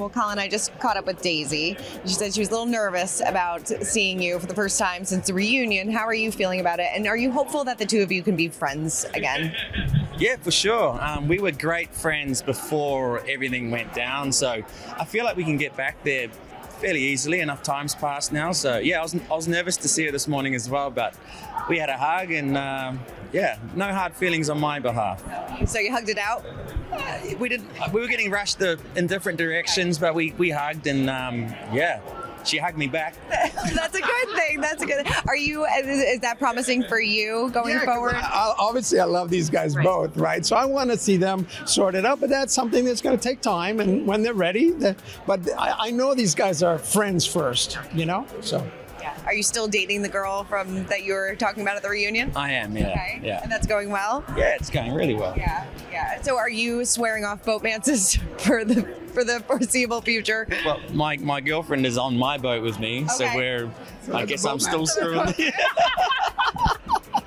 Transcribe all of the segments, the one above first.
Well, Colin, I just caught up with Daisy. She said she was a little nervous about seeing you for the first time since the reunion. How are you feeling about it? And are you hopeful that the two of you can be friends again? Yeah, for sure. Um, we were great friends before everything went down, so I feel like we can get back there fairly easily. Enough time's passed now, so yeah, I was, I was nervous to see her this morning as well, but we had a hug and um, yeah, no hard feelings on my behalf. So you hugged it out? We did. We were getting rushed the, in different directions, but we, we hugged and um, yeah, she hugged me back. That's a good thing. That's a good. Are you? Is, is that promising for you going Yeah, 'cause forward? I- obviously, I love these guys Right. both, right? So I want to see them sorted out, but that's something that's going to take time. And when they're ready, the- but I, I know these guys are friends first, you know. So Yeah. Are you still dating the girl from that you were talking about at the reunion? I am, yeah, Okay. yeah, And that's going well. yeah. It's going really well. Yeah. Yeah. So are you swearing off boatmances for the for the foreseeable future? Well, my, my girlfriend is on my boat with me, so we're. I guess I'm boat still man. screwing.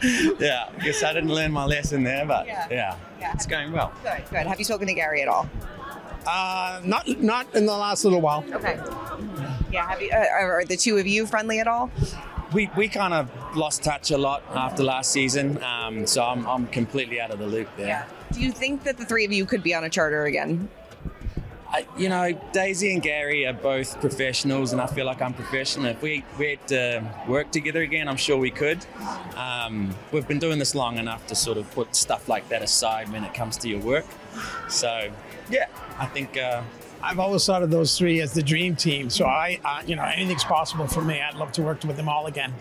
yeah, I guess I didn't learn my lesson there, but Yeah. yeah, Yeah. it's going well. Good. Good. Have you spoken to Gary at all? uh, not not in the last little while. Okay. Yeah. Have you? Uh, are are the two of you friendly at all? We, we kind of lost touch a lot after last season, um, so I'm, I'm completely out of the loop there. Yeah. Do you think that the three of you could be on a charter again? I, you know, Daisy and Gary are both professionals, and I feel like I'm professional. If we, we had to work together again, I'm sure we could. Um, we've been doing this long enough to sort of put stuff like that aside when it comes to your work. So, yeah, I think. Uh, I've always thought of those three as the dream team. So I, uh, you know, anything's possible for me. I'd love to work with them all again.